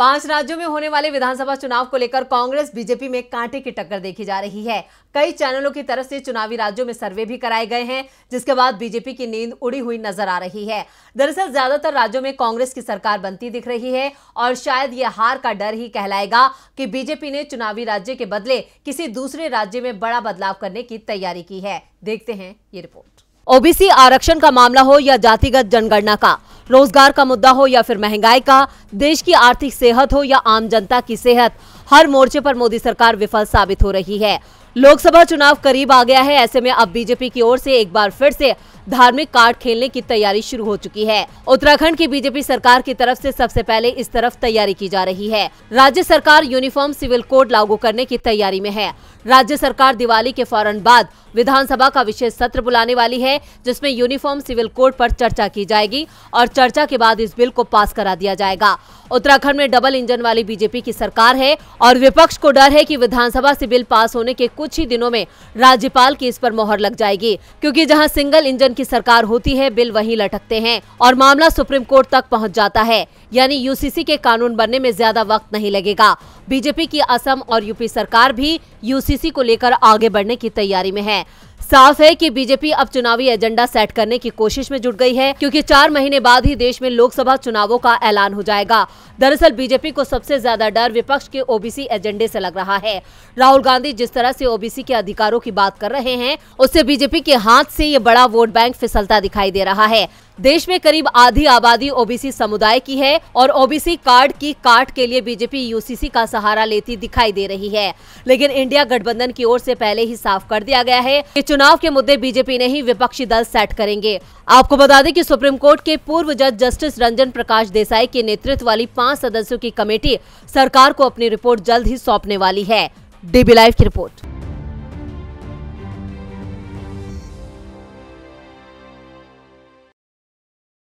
पाँच राज्यों में होने वाले विधानसभा चुनाव को लेकर कांग्रेस बीजेपी में कांटे की टक्कर देखी जा रही है। कई चैनलों की तरफ़ से चुनावी राज्यों में सर्वे भी कराए गए हैं, जिसके बाद बीजेपी की नींद उड़ी हुई नज़र आ रही है। दरअसल ज़्यादातर राज्यों में कांग्रेस की सरकार बनती दिख रही है और शायद ये हार का डर ही कहलाएगा कि बीजेपी ने चुनावी राज्य के बदले किसी दूसरे राज्य में बड़ा बदलाव करने की तैयारी की है। देखते हैं ये रिपोर्ट। ओबीसी आरक्षण का मामला हो या जातिगत जनगणना का, रोज़गार का मुद्दा हो या फिर महँगाई का, देश की आर्थिक सेहत हो या आम जनता की सेहत, हर मोर्चे पर मोदी सरकार विफल साबित हो रही है। लोकसभा चुनाव करीब आ गया है, ऐसे में अब बीजेपी की ओर से एक बार फिर से धार्मिक कार्ड खेलने की तैयारी शुरू हो चुकी है। उत्तराखंड की बीजेपी सरकार की तरफ़ से सबसे पहले इस तरफ़ तैयारी की जा रही है। राज्य सरकार यूनिफॉर्म सिविल कोड लागू करने की तैयारी में है। राज्य सरकार दिवाली के फ़ौरन बाद विधानसभा का विशेष सत्र बुलाने वाली है, जिसमें यूनिफॉर्म सिविल कोड पर चर्चा की जाएगी और चर्चा के बाद इस बिल को पास करा दिया जाएगा। उत्तराखंड में डबल इंजन वाली बीजेपी की सरकार है और विपक्ष को डर है कि विधानसभा से बिल पास होने के कुछ ही दिनों में राज्यपाल की इस पर मोहर लग जाएगी, क्योंकि जहाँ सिंगल इंजन की सरकार होती है, बिल वहीं लटकते हैं और मामला सुप्रीम कोर्ट तक पहुँच जाता है। यानी यूसीसी के कानून बनने में ज़्यादा वक्त नहीं लगेगा। बीजेपी की असम और यूपी सरकार भी यूसीसी को लेकर आगे बढ़ने की तैयारी में है। साफ़ है कि बीजेपी अब चुनावी एजेंडा सेट करने की कोशिश में जुट गई है, क्योंकि चार महीने बाद ही देश में लोकसभा चुनावों का ऐलान हो जाएगा। दरअसल बीजेपी को सबसे ज़्यादा डर विपक्ष के ओबीसी एजेंडे से लग रहा है। राहुल गांधी जिस तरह से ओबीसी के अधिकारों की बात कर रहे हैं, उससे बीजेपी के हाथ से ये बड़ा वोट बैंक फिसलता दिखाई दे रहा है। देश में करीब आधी आबादी ओबीसी समुदाय की है और ओबीसी कार्ड की काट के लिए बीजेपी यूसीसी का सहारा लेती दिखाई दे रही है। लेकिन इंडिया गठबंधन की ओर से पहले ही साफ़ कर दिया गया है कि चुनाव के मुद्दे बीजेपी नहीं विपक्षी दल सेट करेंगे। आपको बता दें कि सुप्रीम कोर्ट के पूर्व जज जस्टिस रंजन प्रकाश देसाई के नेतृत्व वाली पाँच सदस्यों की कमेटी सरकार को अपनी रिपोर्ट जल्द ही सौंपने वाली है। डीबी लाइव की रिपोर्ट।